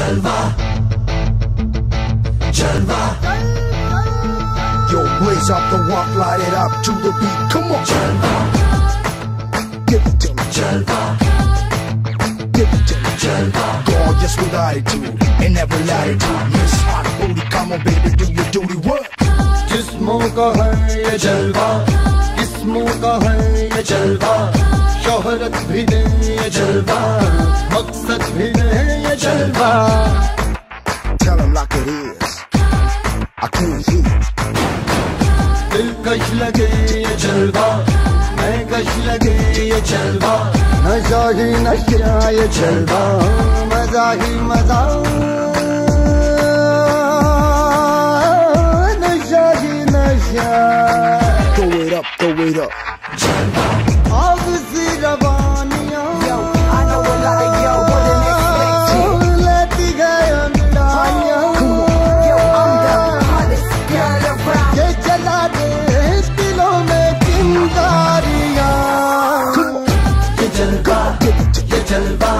जलवा जलवा Yo, blaze up the walk, light it up to the beat. Come on, जलवा give it to me, जलवा give it to me. जलवा Gorgeous with attitude and every latitude. Miss Hot Booty, come on, baby, do your duty. What? जिस्मों का है ये जलवा किस्मों का है ये जलवा शोहरत भी दे ये जलवा मकसद भी दे Selva. Tell him like it is. I can't see it. दिलकश लगे ये Main महकश लगे ये जलवा Naja hi नशा ये जलवा Maza hi maza, Naja hi नशा Throw it up, throw it up. Up. जलवा ये जलवा